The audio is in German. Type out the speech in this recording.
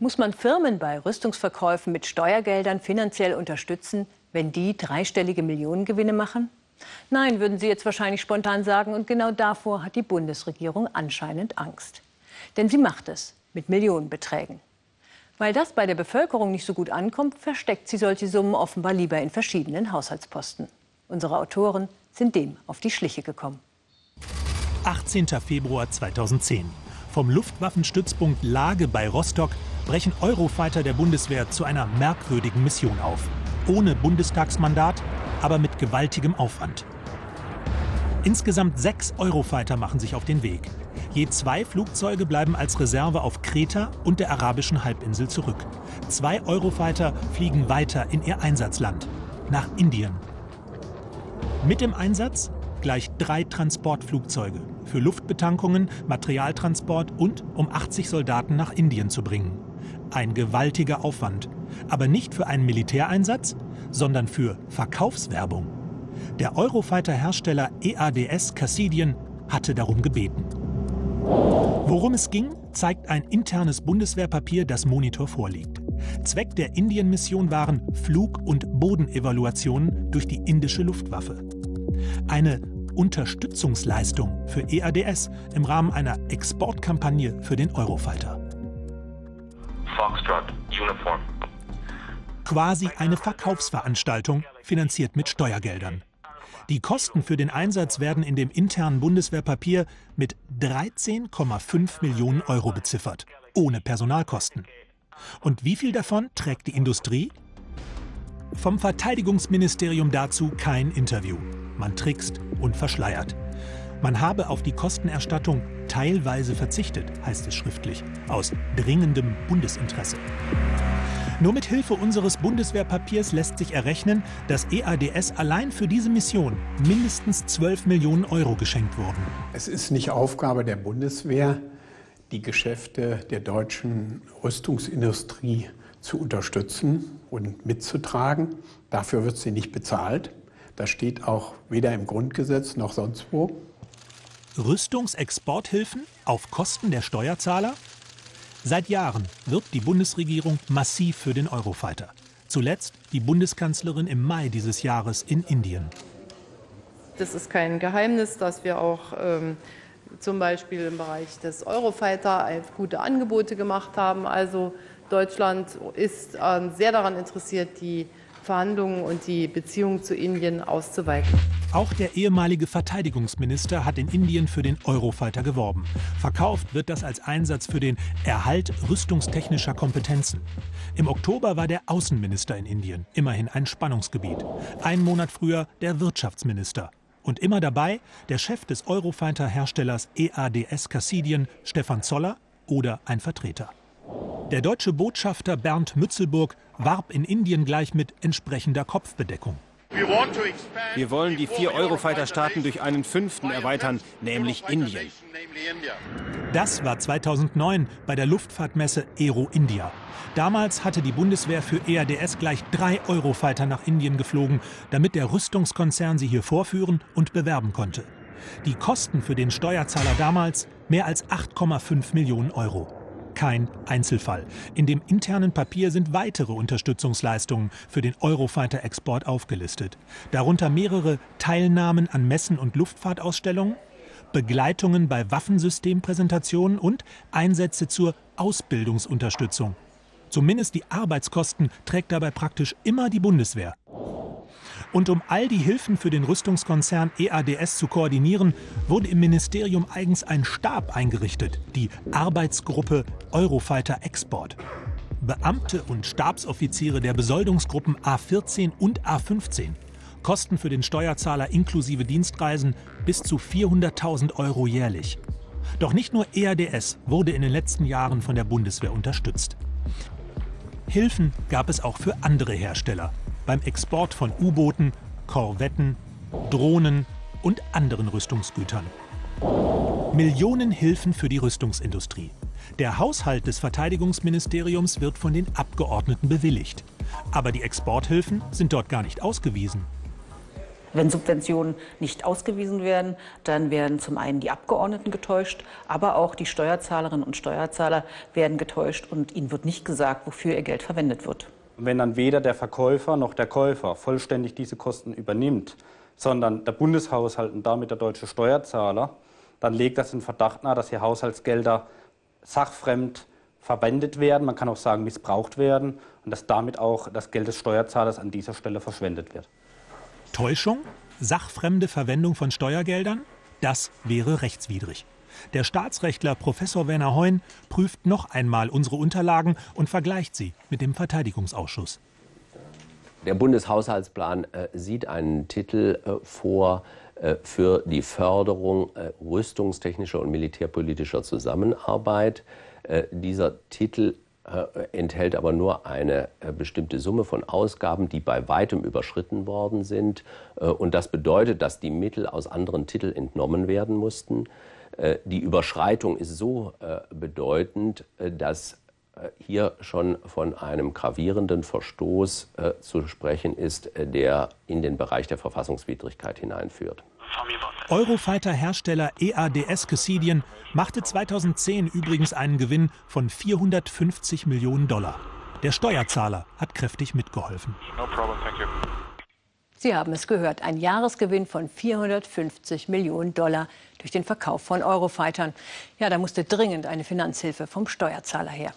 Muss man Firmen bei Rüstungsverkäufen mit Steuergeldern finanziell unterstützen, wenn die dreistellige Millionengewinne machen? Nein, würden Sie jetzt wahrscheinlich spontan sagen. Und genau davor hat die Bundesregierung anscheinend Angst. Denn sie macht es mit Millionenbeträgen. Weil das bei der Bevölkerung nicht so gut ankommt, versteckt sie solche Summen offenbar lieber in verschiedenen Haushaltsposten. Unsere Autoren sind dem auf die Schliche gekommen. 18. Februar 2010. Vom Luftwaffenstützpunkt Lage bei Rostock brechen Eurofighter der Bundeswehr zu einer merkwürdigen Mission auf. Ohne Bundestagsmandat, aber mit gewaltigem Aufwand. Insgesamt sechs Eurofighter machen sich auf den Weg. Je zwei Flugzeuge bleiben als Reserve auf Kreta und der arabischen Halbinsel zurück. Zwei Eurofighter fliegen weiter in ihr Einsatzland, nach Indien. Mit dem Einsatz gleich drei Transportflugzeuge für Luftbetankungen, Materialtransport und um 80 Soldaten nach Indien zu bringen. Ein gewaltiger Aufwand, aber nicht für einen Militäreinsatz, sondern für Verkaufswerbung. Der Eurofighter-Hersteller EADS Cassidian hatte darum gebeten. Worum es ging, zeigt ein internes Bundeswehrpapier, das Monitor vorliegt. Zweck der Indien-Mission waren Flug- und Bodenevaluationen durch die indische Luftwaffe. Eine Unterstützungsleistung für EADS im Rahmen einer Exportkampagne für den Eurofighter. Foxtrot, Uniform. Quasi eine Verkaufsveranstaltung, finanziert mit Steuergeldern. Die Kosten für den Einsatz werden in dem internen Bundeswehrpapier mit 13,5 Millionen Euro beziffert, ohne Personalkosten. Und wie viel davon trägt die Industrie? Vom Verteidigungsministerium dazu kein Interview. Man trickst und verschleiert. Man habe auf die Kostenerstattung teilweise verzichtet, heißt es schriftlich, aus dringendem Bundesinteresse. Nur mit Hilfe unseres Bundeswehrpapiers lässt sich errechnen, dass EADS allein für diese Mission mindestens 12 Millionen Euro geschenkt wurden. Es ist nicht Aufgabe der Bundeswehr, die Geschäfte der deutschen Rüstungsindustrie zu unterstützen und mitzutragen. Dafür wird sie nicht bezahlt. Das steht auch weder im Grundgesetz noch sonst wo. Rüstungsexporthilfen auf Kosten der Steuerzahler? Seit Jahren wirbt die Bundesregierung massiv für den Eurofighter. Zuletzt die Bundeskanzlerin im Mai dieses Jahres in Indien. Das ist kein Geheimnis, dass wir auch ähm, zum Beispiel im Bereich des Eurofighter gute Angebote gemacht haben. Also Deutschland ist äh, sehr daran interessiert, die Verhandlungen und die Beziehungen zu Indien auszuweiten. Auch der ehemalige Verteidigungsminister hat in Indien für den Eurofighter geworben. Verkauft wird das als Einsatz für den Erhalt rüstungstechnischer Kompetenzen. Im Oktober war der Außenminister in Indien, immerhin ein Spannungsgebiet. Ein Monat früher der Wirtschaftsminister. Und immer dabei der Chef des Eurofighter-Herstellers EADS Cassidian, Stefan Zoller, oder ein Vertreter. Der deutsche Botschafter Bernd Mützelburg warb in Indien gleich mit entsprechender Kopfbedeckung. Wir wollen die vier Eurofighter-Staaten durch einen fünften erweitern, nämlich Indien. Das war 2009 bei der Luftfahrtmesse Aero India. Damals hatte die Bundeswehr für EADS gleich drei Eurofighter nach Indien geflogen, damit der Rüstungskonzern sie hier vorführen und bewerben konnte. Die Kosten für den Steuerzahler damals mehr als 8,5 Millionen Euro kein Einzelfall. In dem internen Papier sind weitere Unterstützungsleistungen für den Eurofighter-Export aufgelistet. Darunter mehrere Teilnahmen an Messen und Luftfahrtausstellungen, Begleitungen bei Waffensystempräsentationen und Einsätze zur Ausbildungsunterstützung. Zumindest die Arbeitskosten trägt dabei praktisch immer die Bundeswehr. Und um all die Hilfen für den Rüstungskonzern EADS zu koordinieren, wurde im Ministerium eigens ein Stab eingerichtet, die Arbeitsgruppe Eurofighter Export. Beamte und Stabsoffiziere der Besoldungsgruppen A14 und A15. Kosten für den Steuerzahler inklusive Dienstreisen bis zu 400.000 Euro jährlich. Doch nicht nur EADS wurde in den letzten Jahren von der Bundeswehr unterstützt. Hilfen gab es auch für andere Hersteller, beim Export von U-Booten, Korvetten, Drohnen und anderen Rüstungsgütern. Millionen Hilfen für die Rüstungsindustrie. Der Haushalt des Verteidigungsministeriums wird von den Abgeordneten bewilligt. Aber die Exporthilfen sind dort gar nicht ausgewiesen. Wenn Subventionen nicht ausgewiesen werden, dann werden zum einen die Abgeordneten getäuscht, aber auch die Steuerzahlerinnen und Steuerzahler werden getäuscht und ihnen wird nicht gesagt, wofür ihr Geld verwendet wird. Wenn dann weder der Verkäufer noch der Käufer vollständig diese Kosten übernimmt, sondern der Bundeshaushalt und damit der deutsche Steuerzahler, dann legt das den Verdacht nahe, dass hier Haushaltsgelder sachfremd verwendet werden, man kann auch sagen missbraucht werden und dass damit auch das Geld des Steuerzahlers an dieser Stelle verschwendet wird. Täuschung? Sachfremde Verwendung von Steuergeldern? Das wäre rechtswidrig. Der Staatsrechtler Professor Werner Heun prüft noch einmal unsere Unterlagen und vergleicht sie mit dem Verteidigungsausschuss. Der Bundeshaushaltsplan äh, sieht einen Titel äh, vor äh, für die Förderung äh, rüstungstechnischer und militärpolitischer Zusammenarbeit. Äh, dieser Titel enthält aber nur eine bestimmte Summe von Ausgaben, die bei weitem überschritten worden sind. Und das bedeutet, dass die Mittel aus anderen Titeln entnommen werden mussten. Die Überschreitung ist so bedeutend, dass hier schon von einem gravierenden Verstoß zu sprechen ist, der in den Bereich der Verfassungswidrigkeit hineinführt. Eurofighter-Hersteller EADS Cassidian machte 2010 übrigens einen Gewinn von 450 Millionen Dollar. Der Steuerzahler hat kräftig mitgeholfen. Sie haben es gehört, ein Jahresgewinn von 450 Millionen Dollar durch den Verkauf von Eurofightern. Ja, da musste dringend eine Finanzhilfe vom Steuerzahler her.